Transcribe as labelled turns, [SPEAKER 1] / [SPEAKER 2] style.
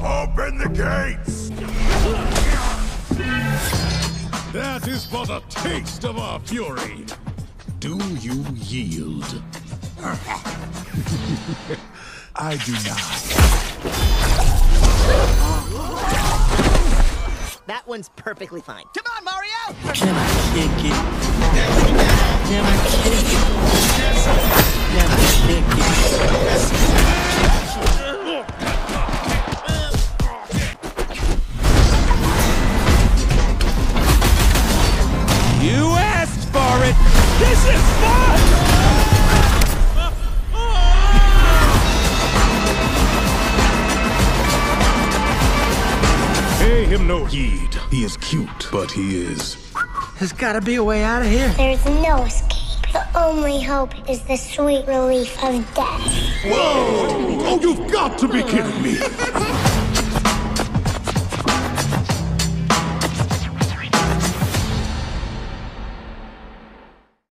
[SPEAKER 1] Open the gates!
[SPEAKER 2] That is but a taste of our fury. Do you yield?
[SPEAKER 1] I do not.
[SPEAKER 3] That one's perfectly fine. Come on, Mario!
[SPEAKER 4] Can I kick it?
[SPEAKER 2] Him no heed. He is cute, but he is.
[SPEAKER 4] There's gotta be a way out of here.
[SPEAKER 5] There's no escape. The only hope is the sweet relief of death. Whoa!
[SPEAKER 2] Oh, you've got to be kidding me!